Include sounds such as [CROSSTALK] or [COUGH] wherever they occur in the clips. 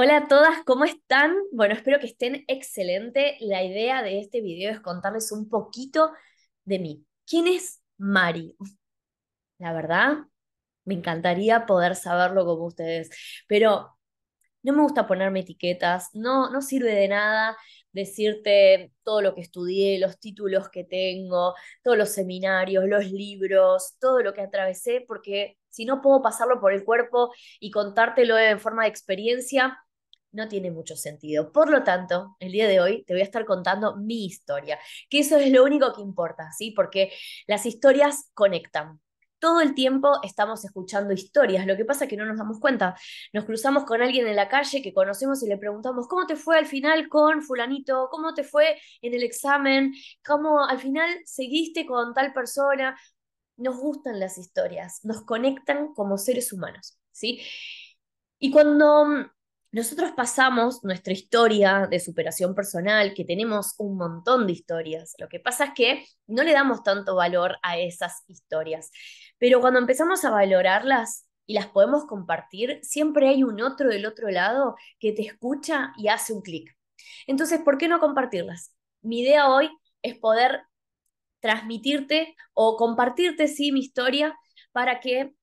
Hola a todas, ¿cómo están? Bueno, espero que estén excelente. La idea de este video es contarles un poquito de mí. ¿Quién es Mari? La verdad, me encantaría poder saberlo como ustedes, pero no me gusta ponerme etiquetas, no, no sirve de nada decirte todo lo que estudié, los títulos que tengo, todos los seminarios, los libros, todo lo que atravesé, porque si no puedo pasarlo por el cuerpo y contártelo en forma de experiencia, no tiene mucho sentido. Por lo tanto, el día de hoy te voy a estar contando mi historia, que eso es lo único que importa, ¿sí? Porque las historias conectan. Todo el tiempo estamos escuchando historias, lo que pasa es que no nos damos cuenta. Nos cruzamos con alguien en la calle que conocemos y le preguntamos, ¿cómo te fue al final con fulanito? ¿Cómo te fue en el examen? ¿Cómo al final seguiste con tal persona? Nos gustan las historias, nos conectan como seres humanos, ¿sí? Y cuando nosotros pasamos nuestra historia de superación personal, que tenemos un montón de historias. Lo que pasa es que no le damos tanto valor a esas historias. Pero cuando empezamos a valorarlas y las podemos compartir, siempre hay un otro del otro lado que te escucha y hace un clic. Entonces, ¿por qué no compartirlas? Mi idea hoy es poder transmitirte o compartirte, sí, mi historia para que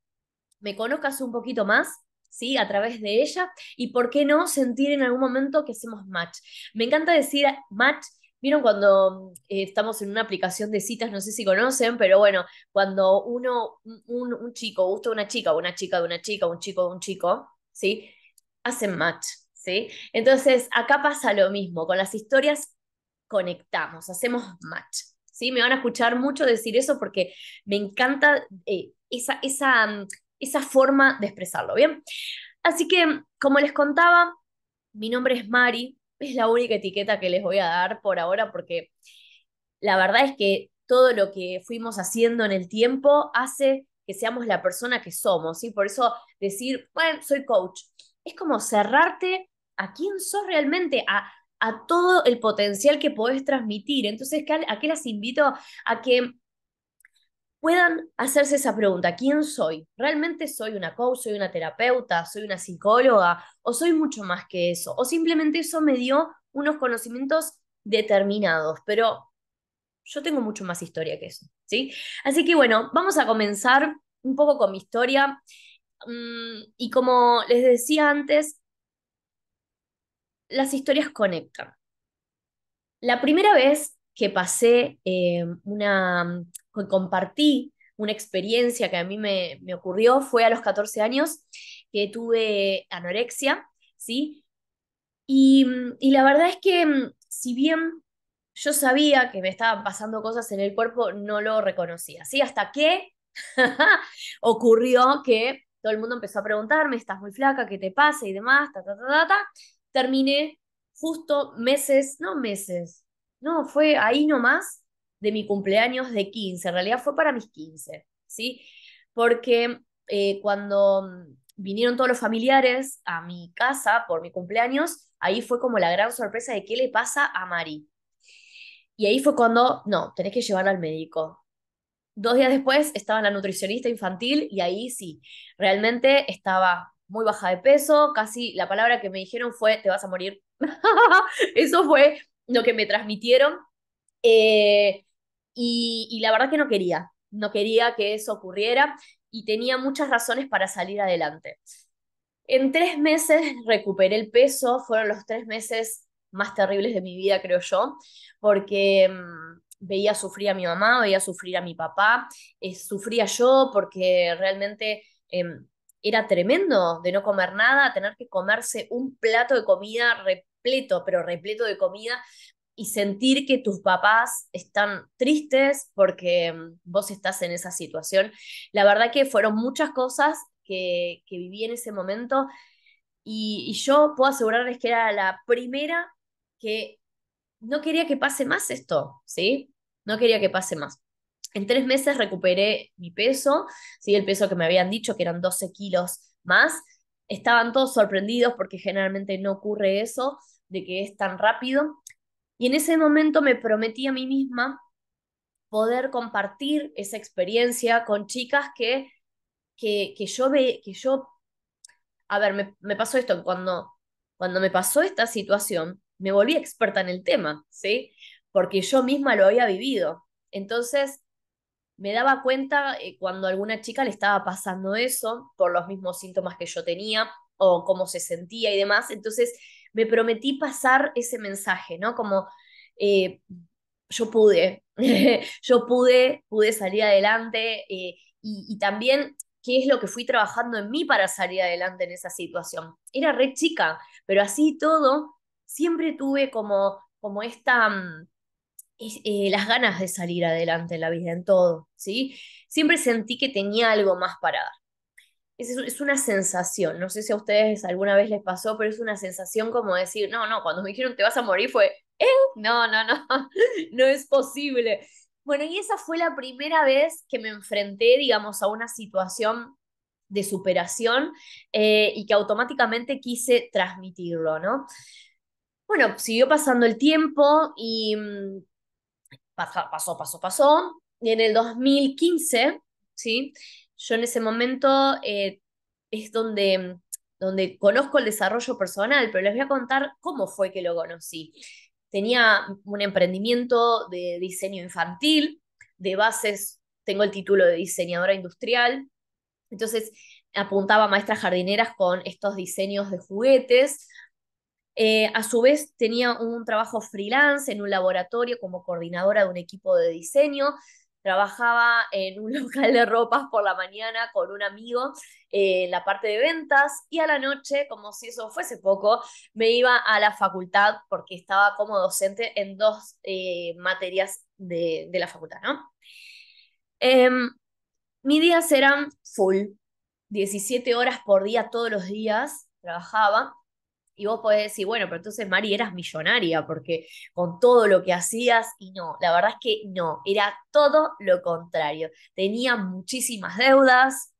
me conozcas un poquito más ¿sí? A través de ella, y por qué no sentir en algún momento que hacemos match. Me encanta decir match. Vieron cuando eh, estamos en una aplicación de citas, no sé si conocen, pero bueno, cuando uno, un, chico gusta una chica, una chica de una chica, un chico de un chico, ¿sí? Hacen match, ¿sí? Entonces, acá pasa lo mismo, con las historias conectamos, hacemos match, ¿sí? Me van a escuchar mucho decir eso porque me encanta eh, esa, esa esa forma de expresarlo, ¿bien? Así que, como les contaba, mi nombre es Mari, es la única etiqueta que les voy a dar por ahora porque la verdad es que todo lo que fuimos haciendo en el tiempo hace que seamos la persona que somos, ¿sí? Por eso decir, bueno, soy coach, es como cerrarte a quién sos realmente, a, a todo el potencial que podés transmitir. Entonces, ¿a qué las invito? A que puedan hacerse esa pregunta, ¿quién soy? ¿Realmente soy una coach, soy una terapeuta, soy una psicóloga o soy mucho más que eso? O simplemente eso me dio unos conocimientos determinados, pero yo tengo mucho más historia que eso, ¿sí? Así que bueno, vamos a comenzar un poco con mi historia. Mm, y como les decía antes, las historias conectan. La primera vez que pasé eh, una compartí una experiencia que a mí me, ocurrió fue a los 14 años que tuve anorexia, ¿sí? Y, la verdad es que mm, si bien yo sabía que me estaban pasando cosas en el cuerpo, no lo reconocía, ¿sí? Hasta que [LAUGHS] ocurrió que todo el mundo empezó a preguntarme, estás muy flaca, ¿qué te pasa? y demás, ta, ta, ta, ta, ta. Terminé justo meses, no meses, no, fue ahí nomás, de mi cumpleaños de 15, en realidad fue para mis 15, ¿sí? Porque eh, cuando mm, vinieron todos los familiares a mi casa por mi cumpleaños, ahí fue como la gran sorpresa de qué le pasa a Mari. Y ahí fue cuando, no, tenés que llevarla al médico. Dos días después estaba la nutricionista infantil y ahí sí, realmente estaba muy baja de peso, casi la palabra que me dijeron fue, te vas a morir. [LAUGHS] Eso fue lo que me transmitieron. Eh, y, la verdad que no quería, no quería que eso ocurriera y tenía muchas razones para salir adelante. En tres meses recuperé el peso, fueron los tres meses más terribles de mi vida, creo yo, porque mm, veía sufrir a mi mamá, veía sufrir a mi papá, eh, sufría yo porque realmente em, era tremendo de no comer nada, tener que comerse un plato de comida repleto, pero repleto de comida, y sentir que tus papás están tristes porque mm, vos estás en esa situación. La verdad que fueron muchas cosas que, viví en ese momento y, yo puedo asegurarles que era la primera que no quería que pase más esto, ¿sí? No quería que pase más. En tres meses recuperé mi peso, ¿sí? El peso que me habían dicho que eran 12 kilos más. Estaban todos sorprendidos porque generalmente no ocurre eso, de que es tan rápido. Y en ese momento me prometí a mí misma poder compartir esa experiencia con chicas que, que, que yo ve, que yo, a ver, me, pasó esto, cuando cuando me pasó esta situación, me volví experta en el tema, ¿sí? Porque yo misma lo había vivido. Entonces, me daba cuenta eh, cuando a alguna chica le estaba pasando eso, por los mismos síntomas que yo tenía, o cómo se sentía y demás. Entonces, me prometí pasar ese mensaje, ¿no? Como, eh, yo pude, [LAUGHS] yo pude, pude salir adelante eh, y, también qué es lo que fui trabajando en mí para salir adelante en esa situación. Era re chica, pero así todo, siempre tuve como, como esta, mm, eh, las ganas de salir adelante en la vida, en todo, ¿sí? Siempre sentí que tenía algo más para dar. Es, es una sensación, no sé si a ustedes alguna vez les pasó, pero es una sensación como decir, no, no, cuando me dijeron te vas a morir fue, ¿eh? No, no, no, [LAUGHS] no es posible. Bueno, y esa fue la primera vez que me enfrenté, digamos, a una situación de superación eh, y que automáticamente quise transmitirlo, ¿no? Bueno, siguió pasando el tiempo y mm, pasó, pasó, pasó. Y en el 2015, ¿sí? Yo en ese momento eh, es donde, donde conozco el desarrollo personal, pero les voy a contar cómo fue que lo conocí. Tenía un emprendimiento de diseño infantil, de bases, tengo el título de diseñadora industrial, entonces apuntaba a maestras jardineras con estos diseños de juguetes. Eh, a su vez tenía un trabajo freelance en un laboratorio como coordinadora de un equipo de diseño. Trabajaba en un [LAUGHS] local de ropas por la mañana con un amigo eh, en la parte de ventas y a la noche, como si eso fuese poco, me iba a la facultad porque estaba como docente en dos eh, materias de, de, la facultad, ¿no? Em, mis días eran full, 17 horas por día todos los días trabajaba. Y vos podés decir, bueno, pero entonces Mari eras millonaria, porque con todo lo que hacías, y no, la verdad es que no, era todo lo contrario. Tenía muchísimas deudas,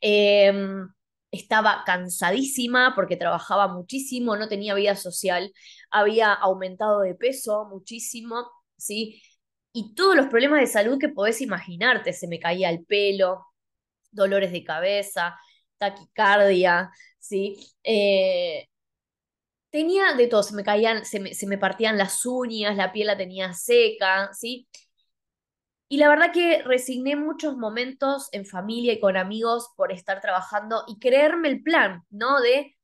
em, estaba cansadísima porque trabajaba muchísimo, no tenía vida social, había aumentado de peso muchísimo, ¿sí? y todos los problemas de salud que podés imaginarte. Se me caía el pelo, dolores de cabeza, taquicardia, ¿sí? Eh, tenía de todo, se me caían, se me, se me, partían las uñas, la piel la tenía seca, ¿sí? Y la verdad que resigné muchos momentos en familia y con amigos por estar trabajando y creerme el plan, ¿no? De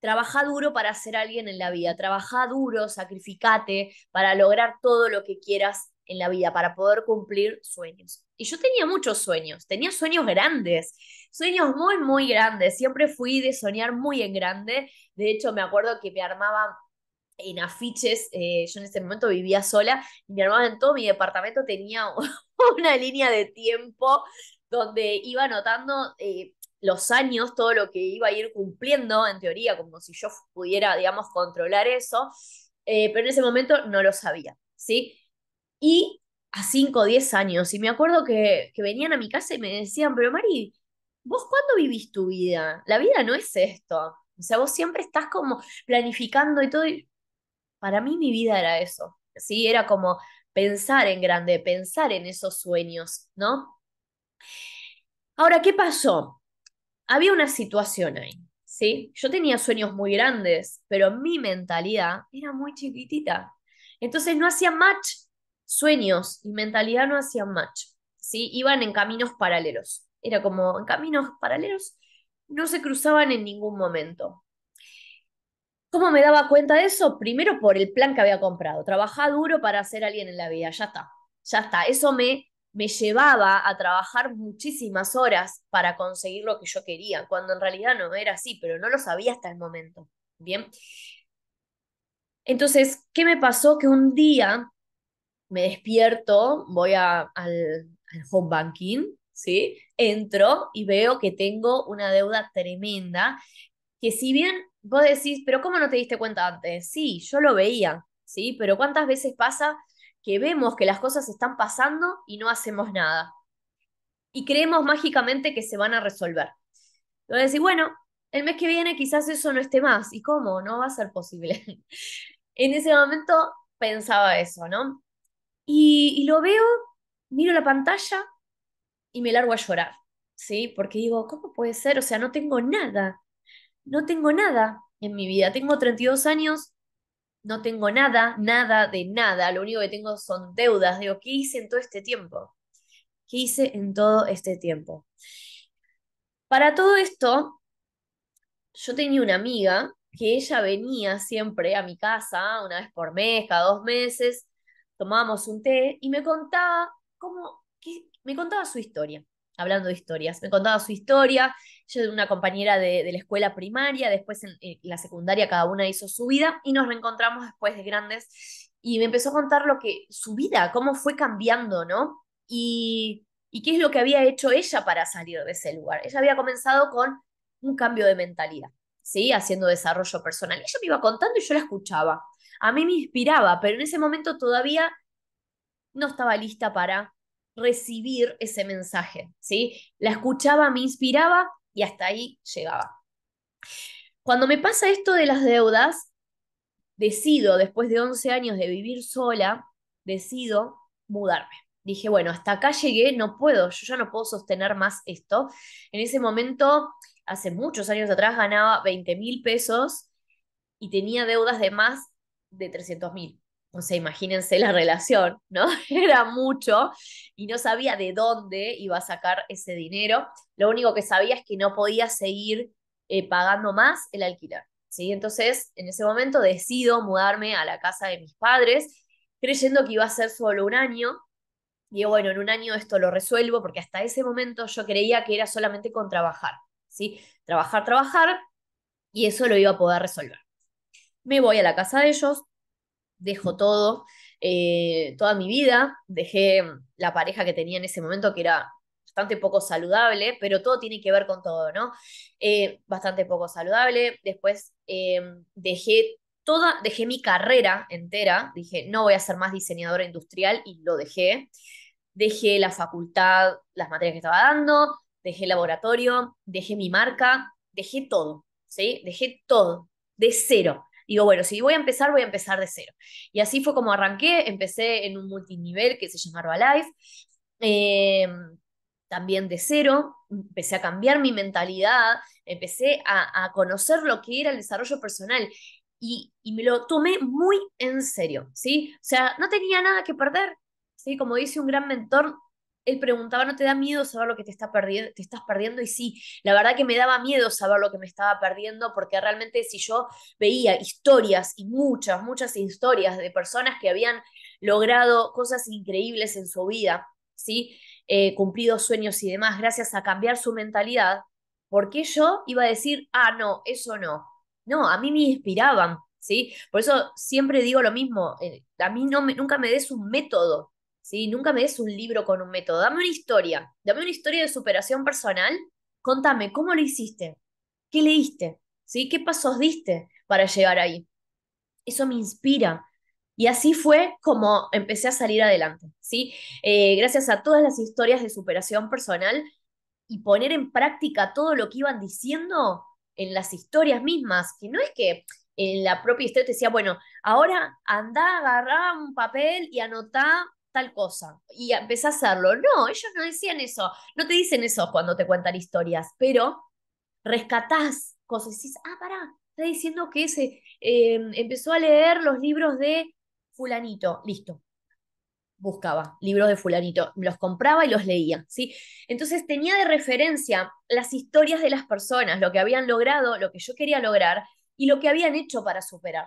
trabajar duro para ser alguien en la vida, trabaja duro, sacrificate para lograr todo lo que quieras en la vida para poder cumplir sueños. Y yo tenía muchos sueños, tenía sueños grandes, sueños muy, muy grandes. Siempre fui de soñar muy en grande. De hecho, me acuerdo que me armaba en afiches, eh, yo en ese momento vivía sola, y me armaba en todo mi departamento, tenía [LAUGHS] una línea de tiempo donde iba anotando eh, los años, todo lo que iba a ir cumpliendo, en teoría, como si yo pudiera, digamos, controlar eso, eh, pero en ese momento no lo sabía, ¿sí? Y a 5 o 10 años. Y me acuerdo que, que, venían a mi casa y me decían, pero Mari, ¿vos cuándo vivís tu vida? La vida no es esto. O sea, vos siempre estás como planificando y todo. Para mí mi vida era eso. ¿sí? Era como pensar en grande, pensar en esos sueños, ¿no? Ahora, ¿qué pasó? Había una situación ahí, ¿sí? Yo tenía sueños muy grandes, pero mi mentalidad era muy chiquitita. Entonces no hacía match sueños y mentalidad no hacían match, ¿sí? Iban en caminos paralelos. Era como en caminos paralelos, no se cruzaban en ningún momento. ¿Cómo me daba cuenta de eso? Primero por el plan que había comprado. Trabajar duro para ser alguien en la vida, ya está, ya está. Eso me, me llevaba a trabajar muchísimas horas para conseguir lo que yo quería, cuando en realidad no era así, pero no lo sabía hasta el momento. Bien. Entonces, ¿qué me pasó? Que un día me despierto, voy al, home banking, ¿sí? Entro y veo que tengo una deuda tremenda, que si bien vos decís, pero ¿cómo no te diste cuenta antes? Sí, yo lo veía, ¿sí? Pero ¿cuántas veces pasa que vemos que las cosas están pasando y no hacemos nada? Y creemos mágicamente que se van a resolver. Entonces decís, bueno, el mes que viene quizás eso no esté más. ¿Y cómo? No va a ser posible. [LAUGHS] en ese momento pensaba eso, ¿no? Y, lo veo, miro la pantalla y me largo a llorar, ¿sí? Porque digo, ¿cómo puede ser? O sea, no tengo nada. no tengo nada en mi vida. Tengo 32 años, no tengo nada, nada de nada. Lo único que tengo son deudas. Digo, ¿qué hice en todo este tiempo? ¿Qué hice en todo este tiempo? Para todo esto, yo tenía una amiga que ella venía siempre a mi casa, una vez por mes, cada dos meses, tomábamos un té y me contaba cómo, me contaba su historia, hablando de historias, me contaba su historia, yo de una compañera de, la escuela primaria, después en, la secundaria cada una hizo su vida y nos reencontramos después de grandes y me empezó a contar lo que, su vida, cómo fue cambiando, ¿no? Y, y qué es lo que había hecho ella para salir de ese lugar. Ella había comenzado con un cambio de mentalidad. ¿sí? Haciendo desarrollo personal. Ella me iba contando y yo la escuchaba. A mí me inspiraba, pero en ese momento todavía no estaba lista para recibir ese mensaje, ¿sí? La escuchaba, me inspiraba y hasta ahí llegaba. Cuando me pasa esto de las deudas, decido, después de 11 años de vivir sola, decido mudarme. Dije, bueno, hasta acá llegué, no puedo, yo ya no puedo sostener más esto. En ese momento hace muchos años atrás ganaba 20 mil pesos y tenía deudas de más de 300 mil. O sea, imagínense la relación, ¿no? [LAUGHS] Era mucho y no sabía de dónde iba a sacar ese dinero. Lo único que sabía es que no podía seguir eh, pagando más el alquiler. ¿sí? Entonces, en ese momento decido mudarme a la casa de mis padres, creyendo que iba a ser solo un año. Digo, bueno, en un año esto lo resuelvo, porque hasta ese momento yo creía que era solamente con trabajar. ¿sí? Trabajar, trabajar, y eso lo iba a poder resolver. Me voy a la casa de ellos, dejo todo, eh, toda mi vida, dejé la pareja que tenía en ese momento, que era bastante poco saludable, pero todo tiene que ver con todo, ¿no? Eh, bastante poco saludable. Después em, dejé toda, dejé mi carrera entera, dije, no voy a ser más diseñadora industrial y lo dejé. Dejé la facultad, las materias que estaba dando, dejé el laboratorio, dejé mi marca, dejé todo, ¿sí? Dejé todo, de cero. Digo, bueno, si voy a empezar, voy a empezar de cero. Y así fue como arranqué, empecé en un multinivel que se llama Herbalife, eh, también de cero, empecé a cambiar mi mentalidad, empecé a, conocer lo que era el desarrollo personal y, y, me lo tomé muy en serio, ¿sí? O sea, no tenía nada que perder, ¿sí? Como dice un gran mentor, él preguntaba, ¿no te da miedo saber lo que te, está perdiendo, te estás perdiendo? Y sí, la verdad que me daba miedo saber lo que me estaba perdiendo, porque realmente si yo veía historias y muchas, muchas historias de personas que habían logrado cosas increíbles en su vida, ¿sí? Eh, cumplido sueños y demás, gracias a cambiar su mentalidad, ¿por qué yo iba a decir, ah, no, eso no? No, a mí me inspiraban, ¿sí? Por eso siempre digo lo mismo, eh, a mí no me, nunca me des un método, ¿sí? Nunca me des un libro con un método, dame una historia, dame una historia de superación personal, contame, ¿cómo lo hiciste? ¿Qué leíste? ¿Sí? ¿Qué pasos diste para llegar ahí? Eso me inspira. Y así fue como empecé a salir adelante, ¿sí? Eh, gracias a todas las historias de superación personal y poner en práctica todo lo que iban diciendo en las historias mismas, que no es que en la propia historia te decía, bueno, ahora anda, agarrá un papel y anotá tal cosa y empecé a hacerlo. No, ellos no decían eso, no te dicen eso cuando te cuentan historias, pero rescatás cosas y decís, ah, pará, está diciendo que ese em, empezó a leer los libros de fulanito, listo. Buscaba libros de fulanito, los compraba y los leía, ¿sí? Entonces tenía de referencia las historias de las personas, lo que habían logrado, lo que yo quería lograr y lo que habían hecho para superar.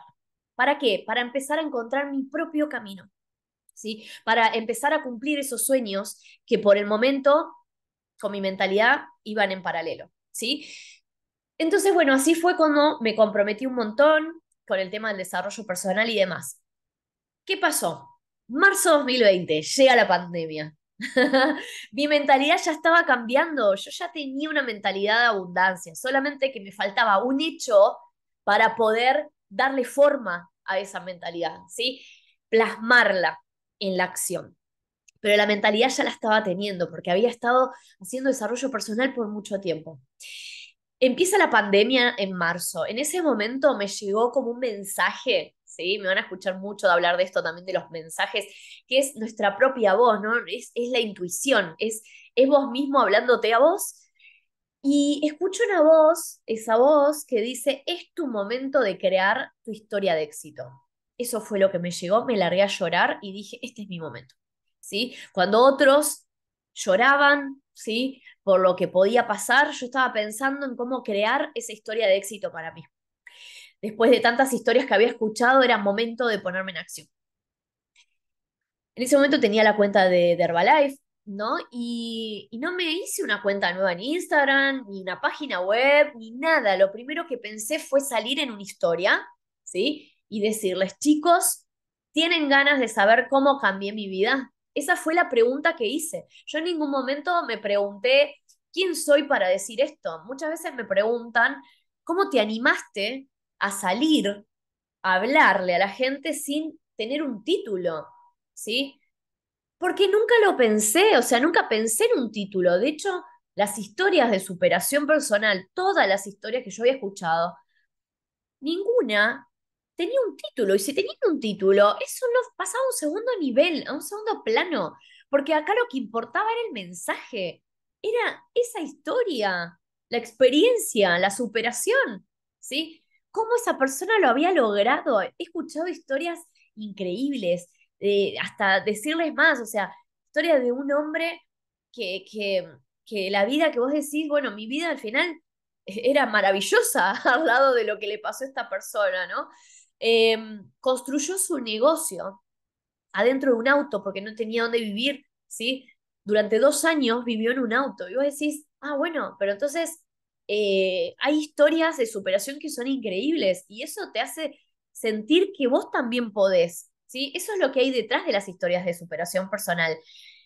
¿Para qué? Para empezar a encontrar mi propio camino. ¿Sí? Para empezar a cumplir esos sueños que por el momento, con mi mentalidad, iban en paralelo, ¿sí? Entonces, bueno, así fue cuando me comprometí un montón con el tema del desarrollo personal y demás. ¿Qué pasó? Marzo 2020, llega la pandemia. [LAUGHS] mi mentalidad ya estaba cambiando, yo ya tenía una mentalidad de abundancia, solamente que me faltaba un hecho para poder darle forma a esa mentalidad, ¿sí? Plasmarla en la acción. Pero la mentalidad ya la estaba teniendo porque había estado haciendo desarrollo personal por mucho tiempo. Empieza la pandemia en marzo. En ese momento me llegó como un mensaje, ¿sí? Me van a escuchar mucho de hablar de esto también, de los mensajes, que es nuestra propia voz, ¿no? Es, es la intuición, es, es vos mismo hablándote a vos. Y escucho una voz, esa voz que dice, es tu momento de crear tu historia de éxito. Eso fue lo que me llegó, me largué a llorar y dije, este es mi momento. ¿Sí? Cuando otros lloraban, ¿sí? Por lo que podía pasar, yo estaba pensando en cómo crear esa historia de éxito para mí. Después de tantas historias que había escuchado, era momento de ponerme en acción. En ese momento tenía la cuenta de, Herbalife, ¿no? Y, y, no me hice una cuenta nueva en Instagram, ni una página web, ni nada. Lo primero que pensé fue salir en una historia, ¿sí? Y decirles, chicos, ¿tienen ganas de saber cómo cambié mi vida? Esa fue la pregunta que hice. Yo en ningún momento me pregunté, ¿quién soy para decir esto? Muchas veces me preguntan, ¿cómo te animaste a salir a hablarle a la gente sin tener un título? ¿Sí? Porque nunca lo pensé, o sea, nunca pensé en un título. De hecho, las historias de superación personal, todas las historias que yo había escuchado, ninguna tenía un título. Y si tenía un título, eso no pasaba a un segundo nivel, a un segundo plano. Porque acá lo que importaba era el mensaje, era esa historia, la experiencia, la superación, ¿sí? ¿Cómo esa persona lo había logrado? He escuchado historias increíbles, hasta decirles más, o sea, historia de un hombre que, que, que la vida que vos decís, bueno, mi vida al final era maravillosa [LAUGHS] al lado de lo que le pasó a esta persona, ¿no? Em, construyó su negocio adentro de un auto porque no tenía dónde vivir, ¿sí? Durante dos años vivió en un auto. Y vos decís, ah, bueno, pero entonces eh, hay historias de superación que son increíbles y eso te hace sentir que vos también podés, ¿sí? Eso es lo que hay detrás de las historias de superación personal.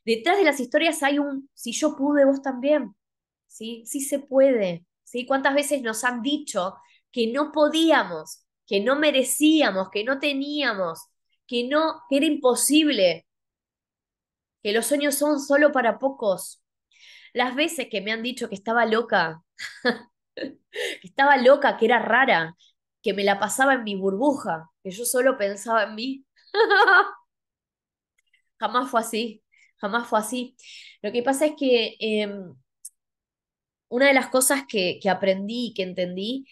Detrás de las historias hay un, si yo pude, vos también, ¿sí? Sí se puede, ¿sí? ¿Cuántas veces nos han dicho que no podíamos, que no merecíamos, que no teníamos, que no, que era imposible, que los sueños son solo para pocos. Las veces que me han dicho que estaba loca, [LAUGHS] que estaba loca, que era rara, que me la pasaba en mi burbuja, que yo solo pensaba en mí. [LAUGHS] jamás fue así, jamás fue así. Lo que pasa es que em, una de las cosas que, que aprendí y que entendí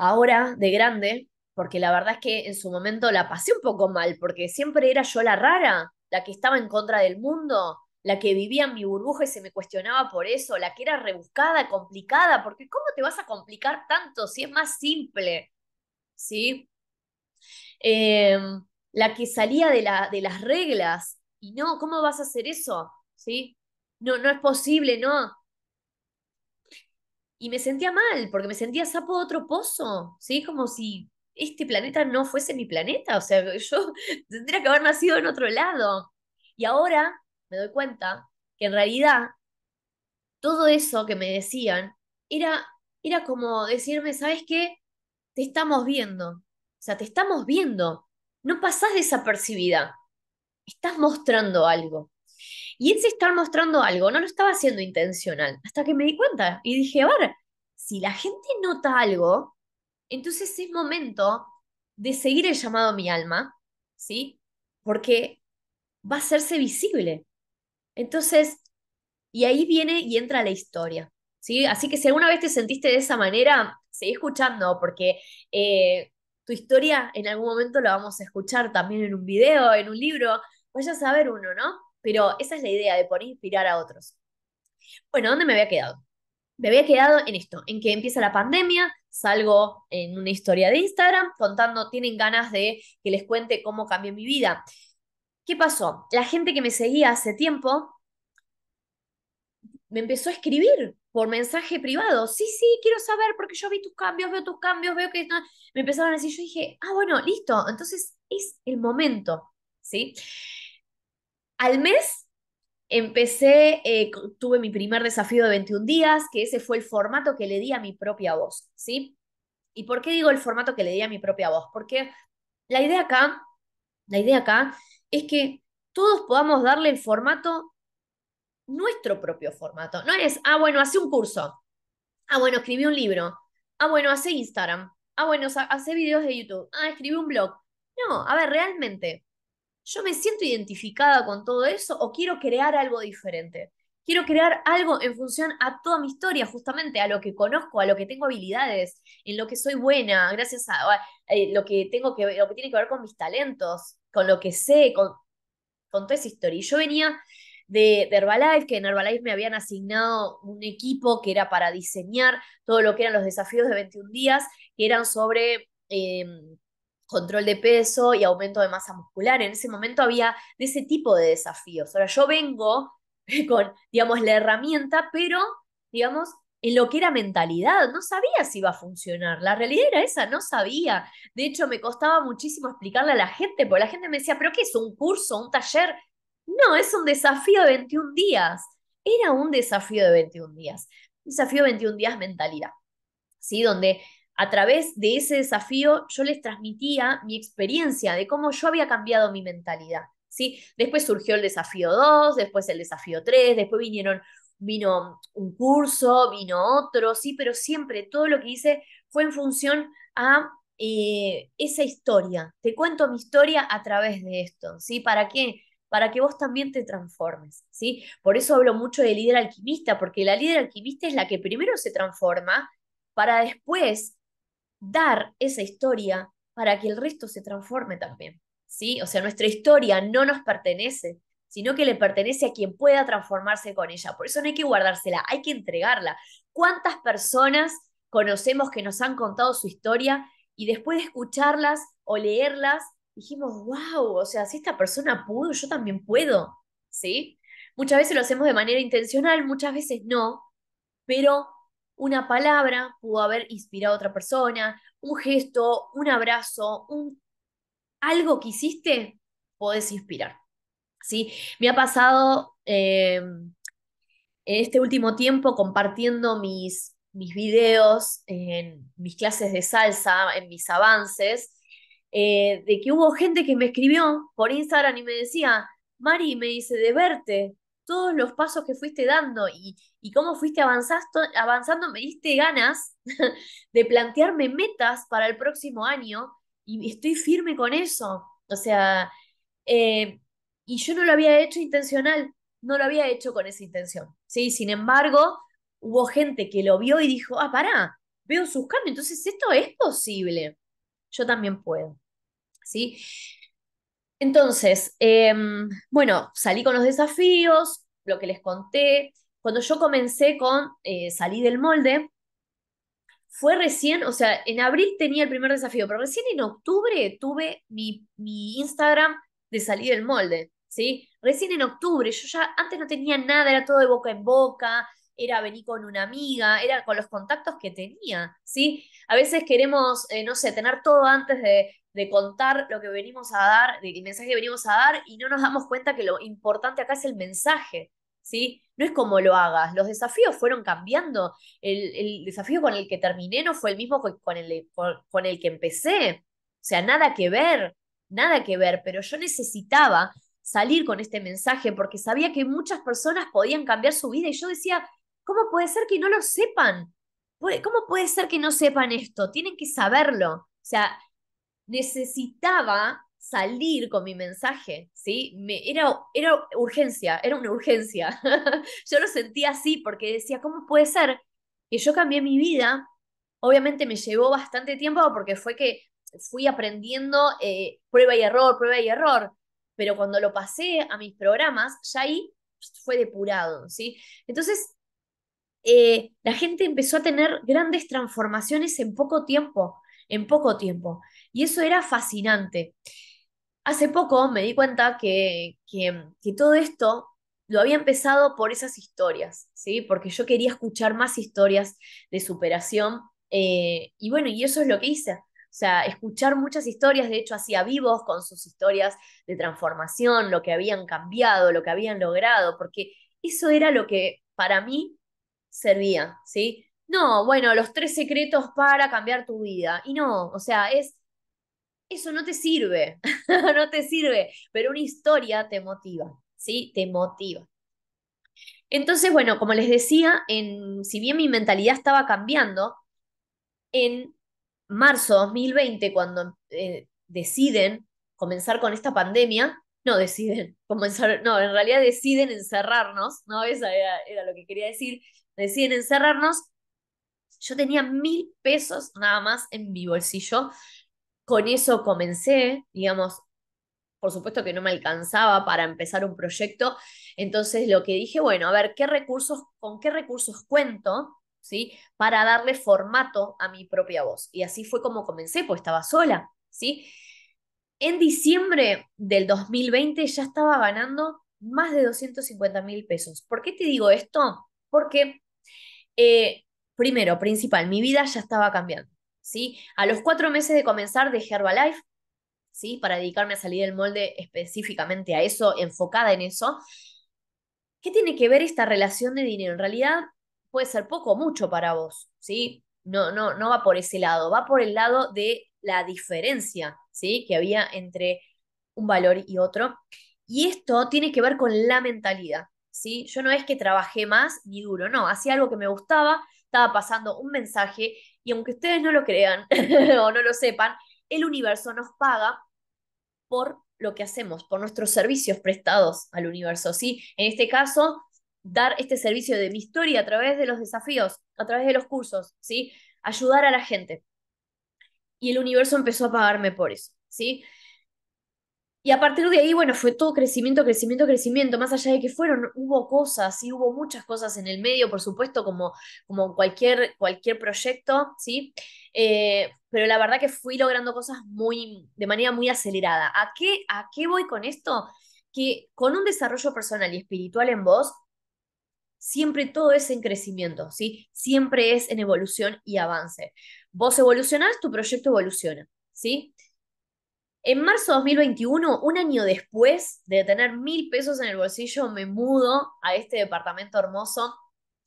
ahora de grande, porque la verdad es que en su momento la pasé un poco mal, porque siempre era yo la rara, la que estaba en contra del mundo, la que vivía en mi burbuja y se me cuestionaba por eso, la que era rebuscada, complicada, porque ¿cómo te vas a complicar tanto si es más simple? ¿Sí? Em, la que salía de, la, de las reglas, y no, ¿cómo vas a hacer eso? ¿Sí? No, no es posible, no y me sentía mal, porque me sentía sapo de otro pozo, ¿sí? Como si este planeta no fuese mi planeta, o sea, [LAUGHS] yo tendría que haber nacido en otro lado. Y ahora me doy cuenta que en realidad todo eso que me decían era, era como decirme, ¿sabes qué? Te estamos viendo, o sea, te estamos viendo, no pasás desapercibida, estás mostrando algo. Y ese estar mostrando algo no lo estaba haciendo intencional, hasta que me di cuenta y dije, a ver, si la gente nota algo, entonces es momento de seguir el llamado a mi alma, ¿sí? Porque va a hacerse visible. Entonces, y ahí viene y entra la historia, ¿sí? Así que si alguna vez te sentiste de esa manera, seguí escuchando, porque eh, tu historia en algún momento la vamos a escuchar también en un video, en un libro, vaya a saber uno, ¿no? Pero esa es la idea de poder inspirar a otros. Bueno, ¿dónde me había quedado? Me había quedado en esto, en que empieza la pandemia, salgo en una historia de Instagram contando, tienen ganas de que les cuente cómo cambió mi vida. ¿Qué pasó? La gente que me seguía hace tiempo me empezó a escribir por mensaje privado. Sí, sí, quiero saber porque yo vi tus cambios, veo tus cambios, veo que me empezaron a decir, yo dije, ah, bueno, listo, entonces es el momento, ¿sí? Al mes empecé, eh, tuve mi primer desafío de 21 días, que ese fue el formato que le di a mi propia voz, ¿sí? ¿Y por qué digo el formato que le di a mi propia voz? Porque la idea acá, la idea acá es que todos podamos darle el formato, nuestro propio formato. No es, ah, bueno, hace un curso. Ah, bueno, escribí un libro. Ah, bueno, hace Instagram. Ah, bueno, hace videos de YouTube. Ah, escribí un blog. No, a ver, realmente, ¿Yo me siento identificada con todo eso o quiero crear algo diferente? quiero crear algo en función a toda mi historia, justamente a lo que conozco, a lo que tengo habilidades, en lo que soy buena, gracias a, eh, lo que tengo que lo que tiene que ver con mis talentos, con lo que sé, con, con toda esa historia. Y yo venía de, Herbalife, que en Herbalife me habían asignado un equipo que era para diseñar todo lo que eran los desafíos de 21 días, que eran sobre em, control de peso y aumento de masa muscular. En ese momento había de ese tipo de desafíos. Ahora yo vengo [LAUGHS] con, digamos, la herramienta, pero, digamos, en lo que era mentalidad, no sabía si iba a funcionar. La realidad era esa, no sabía. De hecho, me costaba muchísimo explicarle a la gente, porque la gente me decía, ¿pero qué es un curso, un taller? No, es un desafío de 21 días. Era un desafío de 21 días. Un desafío de 21 días mentalidad. ¿Sí? Donde a través de ese desafío yo les transmitía mi experiencia de cómo yo había cambiado mi mentalidad. ¿sí? Después surgió el desafío 2, después el desafío 3, después vinieron, vino un curso, vino otro, sí, pero siempre todo lo que hice fue en función a eh, esa historia. Te cuento mi historia a través de esto, ¿sí? ¿Para qué? Para que vos también te transformes, ¿sí? Por eso hablo mucho de líder alquimista, porque la líder alquimista es la que primero se transforma para después dar esa historia para que el resto se transforme también. ¿sí? O sea, nuestra historia no nos pertenece, sino que le pertenece a quien pueda transformarse con ella. Por eso no hay que guardársela, hay que entregarla. ¿Cuántas personas conocemos que nos han contado su historia y después de escucharlas o leerlas, dijimos, wow, o sea, si esta persona pudo, yo también puedo, ¿sí? Muchas veces lo hacemos de manera intencional, muchas veces no, pero una palabra pudo haber inspirado a otra persona, un gesto, un abrazo, un algo que hiciste, podés inspirar. ¿sí? Me ha pasado em, en este último tiempo compartiendo mis, mis videos en mis clases de salsa, en mis avances, eh, de que hubo gente que me escribió por Instagram y me decía, Mari, me dice, de verte, todos los pasos que fuiste dando y, y cómo fuiste avanzando, me diste ganas [LAUGHS] de plantearme metas para el próximo año y estoy firme con eso. O sea, eh, y yo no lo había hecho intencional, no lo había hecho con esa intención. ¿sí? Sin embargo, hubo gente que lo vio y dijo, ah, pará, veo sus cambios, entonces esto es posible. Yo también puedo. ¿sí? Entonces, em, bueno, salí con los desafíos, lo que les conté. Cuando yo comencé con eh, salí del molde, fue recién, o sea, en abril tenía el primer desafío, pero recién en octubre tuve mi, mi Instagram de salir del molde, ¿sí? Recién en octubre, yo ya antes no tenía nada, era todo de boca en boca, era venir con una amiga, era con los contactos que tenía, ¿sí? A veces queremos, eh, no sé, tener todo antes de, de contar lo que venimos a dar, el mensaje que venimos a dar, y no nos damos cuenta que lo importante acá es el mensaje, ¿sí? No es como lo hagas, los desafíos fueron cambiando. El, desafío con el que terminé no fue el mismo con el, con, el que empecé. O sea, nada que ver, nada que ver, pero yo necesitaba salir con este mensaje porque sabía que muchas personas podían cambiar su vida y yo decía, ¿cómo puede ser que no lo sepan? ¿Cómo puede ser que no sepan esto? Tienen que saberlo. O sea, necesitaba salir con mi mensaje, ¿sí? Me, era, era urgencia, era una urgencia. [LAUGHS] yo lo sentía así porque decía, ¿cómo puede ser que yo cambié mi vida? Obviamente me llevó bastante tiempo porque fue que fui aprendiendo eh, prueba y error, prueba y error, pero cuando lo pasé a mis programas, ya ahí fue depurado, ¿sí? Entonces, eh, la gente empezó a tener grandes transformaciones en poco tiempo, en poco tiempo. Y eso era fascinante hace poco me di cuenta que, que, todo esto lo había empezado por esas historias, ¿sí? Porque yo quería escuchar más historias de superación. Eh, y bueno, y eso es lo que hice. O sea, escuchar muchas historias, de hecho, hacía vivos con sus historias de transformación, lo que habían cambiado, lo que habían logrado, porque eso era lo que para mí servía, ¿sí? No, bueno, los tres secretos para cambiar tu vida. Y no, o sea, es eso no te sirve, [LAUGHS] no te sirve, pero una historia te motiva, ¿sí? Te motiva. Entonces, bueno, como les decía, en, si bien mi mentalidad estaba cambiando, en marzo de 2020, cuando eh, deciden comenzar con esta pandemia, no deciden [LAUGHS] comenzar, no, en realidad deciden encerrarnos, ¿no? Esa era, era lo que quería decir, deciden encerrarnos. Yo tenía mil pesos nada más en mi bolsillo. Con eso comencé, digamos, por supuesto que no me alcanzaba para empezar un proyecto. Entonces lo que dije, bueno, a ver, ¿qué recursos, con qué recursos cuento? ¿Sí? Para darle formato a mi propia voz. Y así fue como comencé, pues estaba sola, ¿sí? En diciembre del 2020 ya estaba ganando más de 250 mil pesos. ¿Por qué te digo esto? Porque, eh, primero, principal, mi vida ya estaba cambiando. ¿Sí? A los cuatro meses de comenzar de Herbalife, ¿sí? para dedicarme a salir del molde específicamente a eso, enfocada en eso, ¿qué tiene que ver esta relación de dinero? En realidad puede ser poco o mucho para vos, ¿sí? No, no, no va por ese lado, va por el lado de la diferencia ¿sí? que había entre un valor y otro. Y esto tiene que ver con la mentalidad. ¿sí? Yo no es que trabajé más ni duro, no, hacía algo que me gustaba, estaba pasando un mensaje y aunque ustedes no lo crean [LAUGHS] o no lo sepan, el universo nos paga por lo que hacemos, por nuestros servicios prestados al universo, ¿sí? En este caso, dar este servicio de mi historia a través de los desafíos, a través de los cursos, ¿sí? Ayudar a la gente y el universo empezó a pagarme por eso, ¿sí? Y a partir de ahí, bueno, fue todo crecimiento, crecimiento, crecimiento, más allá de que fueron, hubo cosas, sí, hubo muchas cosas en el medio, por supuesto, como, como cualquier, cualquier proyecto, ¿sí? Eh, pero la verdad que fui logrando cosas muy, de manera muy acelerada. ¿A qué, ¿A qué voy con esto? Que con un desarrollo personal y espiritual en vos, siempre todo es en crecimiento, ¿sí? Siempre es en evolución y avance. Vos evolucionás, tu proyecto evoluciona, ¿sí? En marzo de 2021, un año después de tener mil pesos en el bolsillo, me mudo a este departamento hermoso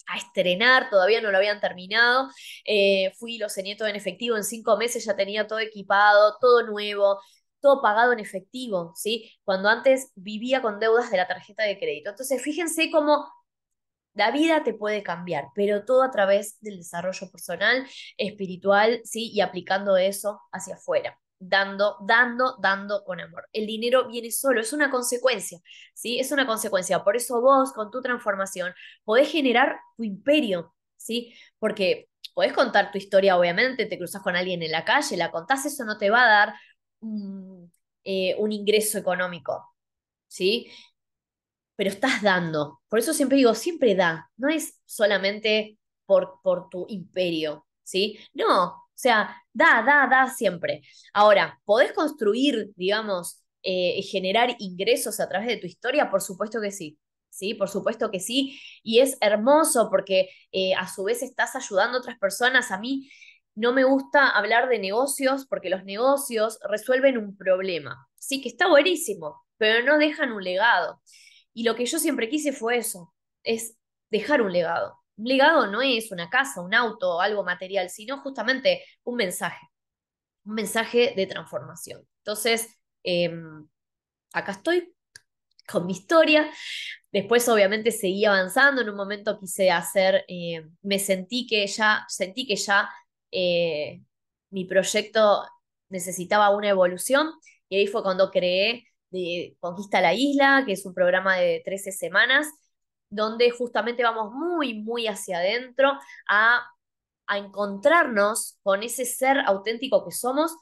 a estrenar, todavía no lo habían terminado. Eh, fui lo ceñé todo en efectivo, en cinco meses ya tenía todo equipado, todo nuevo, todo pagado en efectivo, ¿sí? Cuando antes vivía con deudas de la tarjeta de crédito. Entonces, fíjense cómo la vida te puede cambiar, pero todo a través del desarrollo personal, espiritual, ¿sí? Y aplicando eso hacia afuera, dando, dando, dando con amor. El dinero viene solo, es una consecuencia, ¿sí? Es una consecuencia. Por eso vos, con tu transformación, podés generar tu imperio, ¿sí? Porque podés contar tu historia, obviamente, te cruzas con alguien en la calle, la contás, eso no te va a dar eh, un ingreso económico, ¿sí? pero estás dando. Por eso siempre digo, siempre da, no es solamente por, por tu imperio, ¿sí? No, sea, da, da, da siempre. Ahora, ¿podés construir, digamos, eh, generar ingresos a través de tu historia? Por supuesto que sí. Sí, por supuesto que sí. Y es hermoso porque eh, a su vez estás ayudando a otras personas. A mí no me gusta hablar de negocios porque los negocios resuelven un problema. Sí, que está buenísimo, pero no dejan un legado. Y lo que yo siempre quise fue eso, es dejar un legado. Un legado no es una casa, un auto, algo material, sino justamente un mensaje, un mensaje de transformación. Entonces, em, acá estoy con mi historia. Después, obviamente, seguí avanzando. En un momento quise hacer, eh, me sentí que ya, sentí que ya eh, mi proyecto necesitaba una evolución y ahí fue cuando creé de Conquista la Isla, que es un programa de 13 semanas, donde justamente vamos muy, muy hacia adentro a, a encontrarnos con ese ser auténtico que somos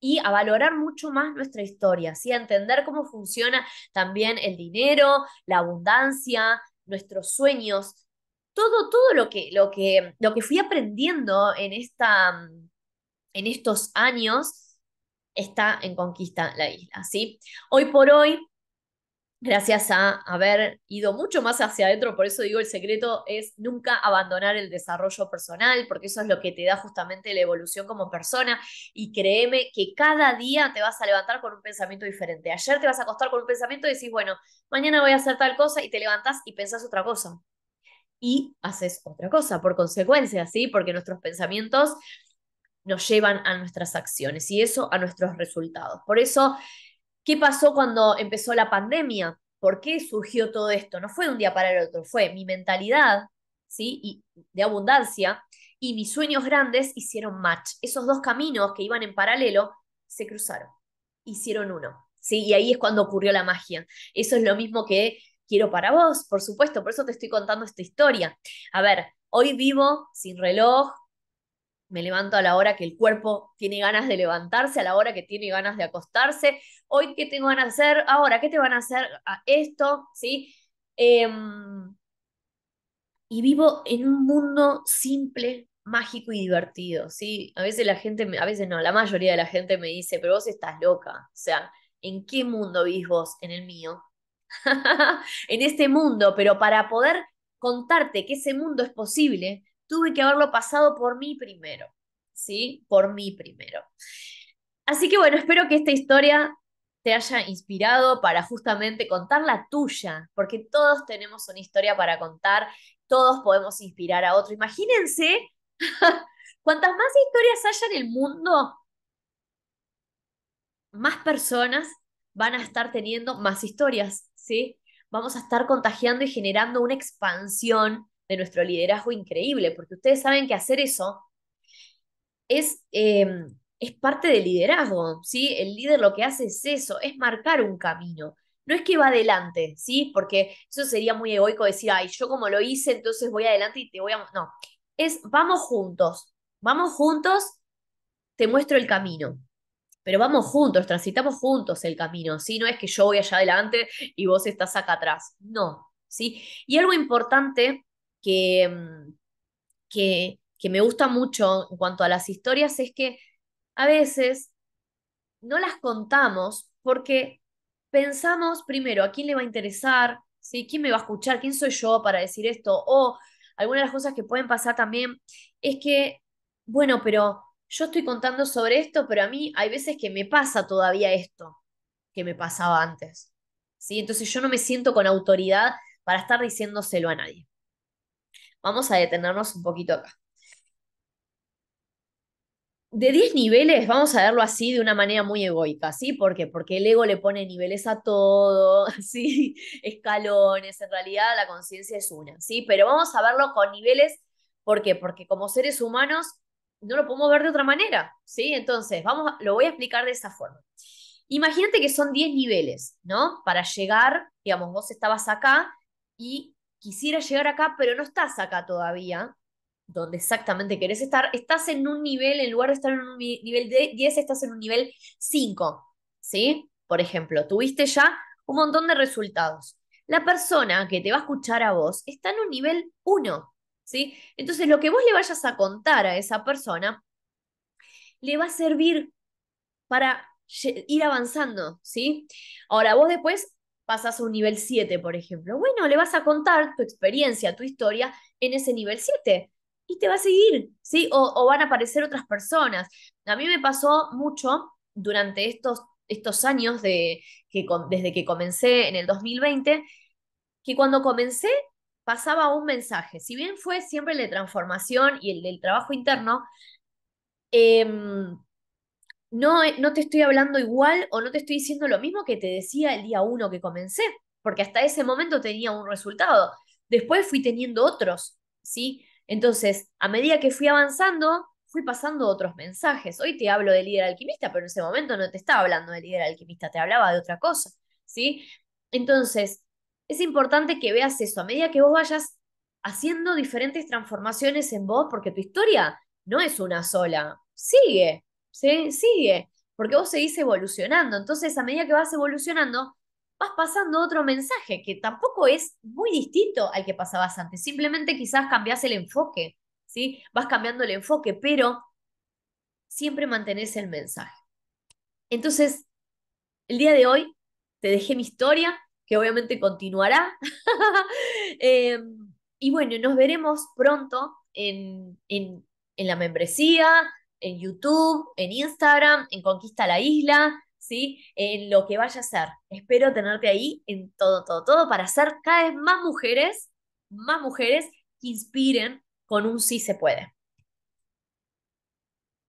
y a valorar mucho más nuestra historia, ¿sí? a entender cómo funciona también el dinero, la abundancia, nuestros sueños, todo, todo lo que, lo que, lo que fui aprendiendo en, esta, en estos años está en conquista la isla, ¿sí? Hoy por hoy, gracias a haber ido mucho más hacia adentro, por eso digo, el secreto es nunca abandonar el desarrollo personal, porque eso es lo que te da justamente la evolución como persona, y créeme que cada día te vas a levantar con un pensamiento diferente. Ayer te vas a acostar con un pensamiento y decís, bueno, mañana voy a hacer tal cosa, y te levantás y pensás otra cosa. Y haces otra cosa, por consecuencia, ¿sí? Porque nuestros pensamientos nos llevan a nuestras acciones y eso a nuestros resultados. Por eso, ¿qué pasó cuando empezó la pandemia? ¿Por qué surgió todo esto? No fue de un día para el otro, fue mi mentalidad, ¿sí? Y de abundancia y mis sueños grandes hicieron match. Esos dos caminos que iban en paralelo se cruzaron, hicieron uno. ¿sí? Y ahí es cuando ocurrió la magia. Eso es lo mismo que quiero para vos, por supuesto, por eso te estoy contando esta historia. A ver, hoy vivo sin reloj, me levanto a la hora que el cuerpo tiene ganas de levantarse, a la hora que tiene ganas de acostarse. Hoy, ¿qué tengo ganas de hacer? Ahora, ¿qué te van a hacer a esto? ¿Sí? Em, y vivo en un mundo simple, mágico y divertido, ¿sí? A veces la gente, a veces no, la mayoría de la gente me dice, pero vos estás loca. O sea, ¿en qué mundo vivís vos? En el mío. [LAUGHS] en este mundo, pero para poder contarte que ese mundo es posible, tuve que haberlo pasado por mí primero, ¿sí? Por mí primero. Así que bueno, espero que esta historia te haya inspirado para justamente contar la tuya, porque todos tenemos una historia para contar, todos podemos inspirar a otro. Imagínense [LAUGHS] cuantas más historias haya en el mundo, más personas van a estar teniendo más historias, ¿sí? Vamos a estar contagiando y generando una expansión de nuestro liderazgo increíble, porque ustedes saben que hacer eso es, em, es parte del liderazgo, ¿sí? El líder lo que hace es eso, es marcar un camino. No es que va adelante, ¿sí? Porque eso sería muy egoico decir, ay, yo como lo hice, entonces voy adelante y te voy a... No, es vamos juntos, vamos juntos, te muestro el camino. Pero vamos juntos, transitamos juntos el camino, ¿sí? No es que yo voy allá adelante y vos estás acá atrás. No, ¿sí? Y algo importante que, mm, que, que me gusta mucho en cuanto a las historias es que a veces no las contamos porque pensamos primero a quién le va a interesar, ¿sí? ¿Quién me va a escuchar? ¿Quién soy yo para decir esto? O algunas de las cosas que pueden pasar también es que, bueno, pero yo estoy contando sobre esto, pero a mí hay veces que me pasa todavía esto que me pasaba antes. ¿sí? Entonces yo no me siento con autoridad para estar diciéndoselo a nadie. Vamos a detenernos un poquito acá. De 10 niveles, vamos a verlo así de una manera muy egoica, ¿sí? ¿Por qué? Porque el ego le pone niveles a todo, [LAUGHS] ¿sí? Escalones, en realidad la conciencia es una, ¿sí? Pero vamos a verlo con niveles, ¿por qué? Porque como seres humanos no lo podemos ver de otra manera, ¿sí? Entonces, vamos, lo voy a explicar de esa forma. Imagínate que son 10 niveles, ¿no? Para llegar, digamos, vos estabas acá y quisiera llegar acá, pero no estás acá todavía, donde exactamente querés estar, estás en un nivel, en lugar de estar en un nivel de 10, estás en un nivel 5, ¿sí? Por ejemplo, tuviste ya un montón de resultados. La persona que te va a escuchar a vos está en un nivel 1, ¿sí? Entonces, lo que vos le vayas a contar a esa persona le va a servir para ir avanzando, ¿sí? Ahora, vos después pasas a un nivel 7, por ejemplo. Bueno, le vas a contar tu experiencia, tu historia en ese nivel 7 y te va a seguir, ¿sí? O, van a aparecer otras personas. A mí me pasó mucho durante estos, estos años de, que, desde que comencé en el 2020, que cuando comencé pasaba un mensaje. Si bien fue siempre el de transformación y el del trabajo interno, eh, no, eh, no te estoy hablando igual o no te estoy diciendo lo mismo que te decía el día uno que comencé, porque hasta ese momento tenía un resultado. Después fui teniendo otros, ¿sí? Entonces, a medida que fui avanzando, fui pasando otros mensajes. Hoy te hablo de líder alquimista, pero en ese momento no te estaba hablando de líder alquimista, te hablaba de otra cosa, ¿sí? Entonces, es importante que veas eso, a medida que vos vayas haciendo diferentes transformaciones en vos, porque tu historia no es una sola, sigue, ¿sí? sigue, porque vos seguís evolucionando. Entonces, a medida que vas evolucionando, vas pasando otro mensaje que tampoco es muy distinto al que pasabas antes. Simplemente quizás cambias el enfoque, ¿sí? Vas cambiando el enfoque, pero siempre mantenés el mensaje. Entonces, el día de hoy te dejé mi historia, que obviamente continuará. [LAUGHS] Em, y bueno, nos veremos pronto en, en la membresía, en YouTube, en Instagram, en Conquista la Isla, ¿sí? En lo que vaya a ser. Espero tenerte ahí en todo, todo, todo para ser cada vez más mujeres, más mujeres que inspiren con un sí se puede.